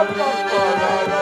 Lord.